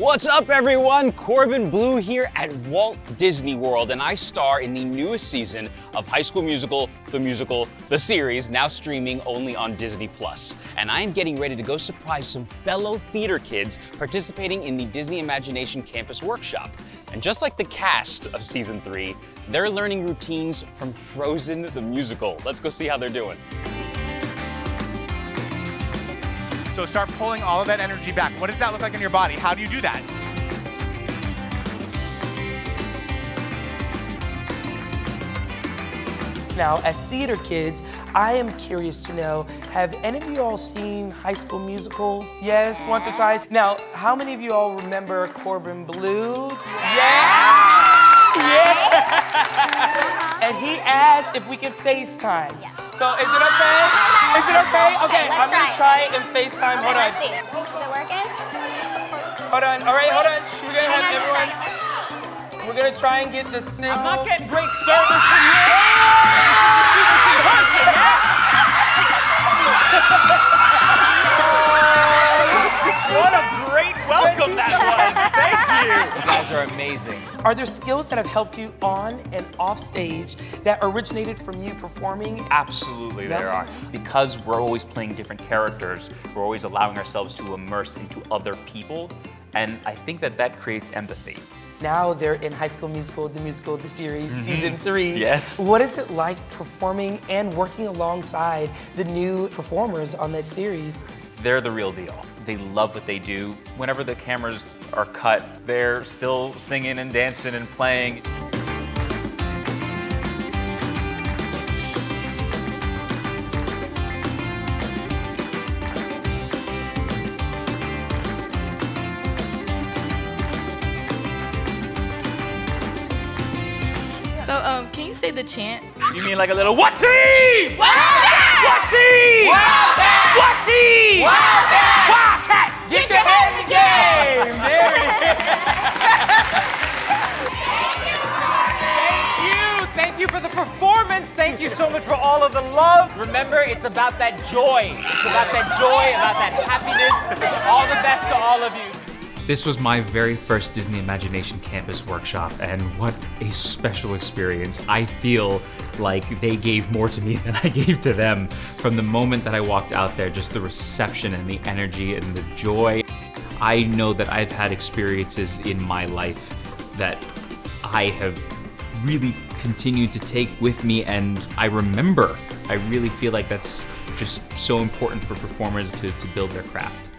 What's up, everyone? Corbin Bleu here at Walt Disney World, and I star in the newest season of High School Musical, the musical, the series, now streaming only on Disney Plus. And I am getting ready to go surprise some fellow theater kids participating in the Disney Imagination Campus Workshop. And just like the cast of season three, they're learning routines from Frozen the musical. Let's go see how they're doing. So start pulling all of that energy back. What does that look like in your body? How do you do that? Now, as theater kids, I am curious to know, have any of you all seen High School Musical? Yes, once or twice? Now, how many of you all remember Corbin Bleu? Yeah! Yeah! and he asked if we could FaceTime. So is it okay? Is it okay? Okay, let's I'm gonna try try it and FaceTime. Okay, Hold on. let's see. Is it working? Hold on. All right, hold on. Shh, We're gonna have everyone. We're gonna try and get the signal. I'm not getting great service from you. What a great welcome that was. Thank you. You guys are amazing. Are there skills that have helped you on and off stage that originated from you performing? Absolutely, Yeah. there are. Because we're always playing different characters, we're always allowing ourselves to immerse into other people. And I think that that creates empathy. Now they're in High School Musical, the musical, the series, mm-hmm. season three. Yes. What is it like performing and working alongside the new performers on this series? They're the real deal. They love what they do. Whenever the cameras are cut, they're still singing and dancing and playing. So, um, can you say the chant? You mean like a little what team? What team? What team? Wildcats! For the performance. Thank you so much for all of the love. Remember, it's about that joy. It's about that joy, about that happiness. All the best to all of you. This was my very first Disney Imagination Campus workshop, and what a special experience. I feel like they gave more to me than I gave to them. From the moment that I walked out there, just the reception and the energy and the joy. I know that I've had experiences in my life that I have really continued to take with me, and I remember. I really feel like that's just so important for performers to, to build their craft.